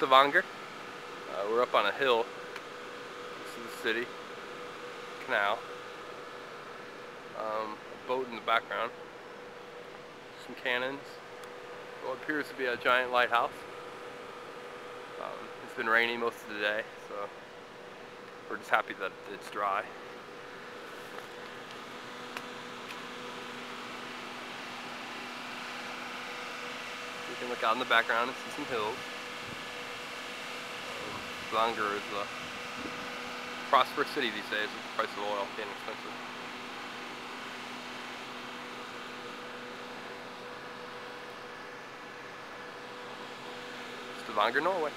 Stavanger. Uh, we're up on a hill. This is the city. Canal. Um, a boat in the background. Some cannons. What appears to be a giant lighthouse. Um, it's been rainy most of the day, so we're just happy that it's dry. You can look out in the background and see some hills. Stavanger is a prosperous city these days with the price of oil being expensive. Stavanger, Norway.